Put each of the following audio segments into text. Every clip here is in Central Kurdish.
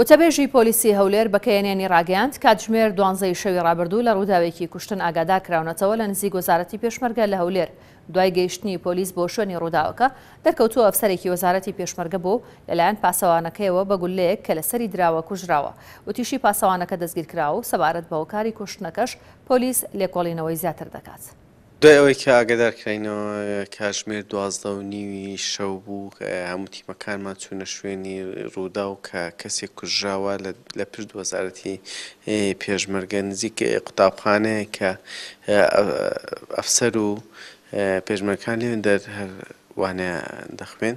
وتەبێژی پۆلیسی هەولێر بە کەێنێنی ڕاگەیاند کاتژمێر دوانزەی شەوی ڕابردوو لە ڕووداوێکی کوشتن ئاگادار کراونەتەوە لە نزیک وەزارەتی پێشمەرگە لە هەولێر دوای گەیشتنی پۆلیس بۆ شوێنی ڕووداوەکە دەرکەوتووە ئەفسەرێکی وەزارەتی پێشمەرگە بۆ لەلایەن پاسەوانەکەیەوە بە گولەیەک کە لەسەری دراوە کوژراوە وتیشی پاسەوانەکە دەستگیرکراوە و سەبارەت بە هۆکاری کوشتنەکەش پۆلیس لێکۆڵینەوەی زیاتر دەکات. دوای ئەوەی کە ئاگادار کراینەوە کاتژمێر دوازدە و نیوی شەو بوو هەموو تیمەکانمان چوونە شوێنی ڕووداو کە کەسێک کوژراوە لە پشت وەزارەتی پێشمەرگە نزیک قوتابخانەیە کە ئەفسەر و پێشمەرگەکان لێن دەر هەر وانە دەخوێن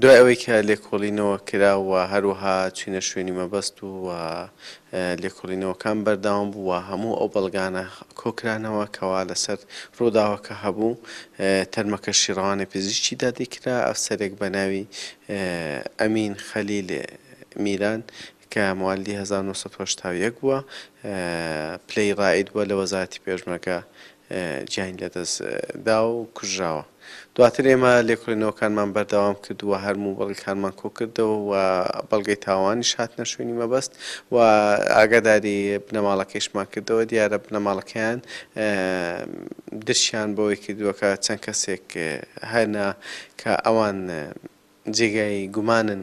دوای ئەوەی کە لێکۆڵینەوە کرا و هەروەها چووینە شوێنی مەبەست و لێکۆڵینەوەکان بەردەوام بوو و هەموو ئەو بەڵگانە کۆکرانەوە کەوا لەسەر ڕووداوەکە هەبوو، تەرمەکە شیڕەوانی پزیشکی دادی کرا، ئەفسەرێک بە ناوی ئەمین خەلیل میران کە موالدی هەزار و نۆ سەد و هەشتا و یەک بووە، پلەی رائید بووە لە وەزارەتی پێشمەرگە گیانی لەدەست دا و کوژراوە. دواتر ئێمە لێکۆڵینەوەکانمان بەردەوام کرد و هەرموو بەڵگەکانمان کۆ کردەوە و بەڵگەی تاوانیش هاتنە شوێنی مەبەست و ئاگاداری بنەماڵەکەیشمان کردەوە، دیارە بنەماڵەکەیان درکیان بەوەی کردووە کە چەند کەسێک هەنە کە ئەوان جێگای گومانن.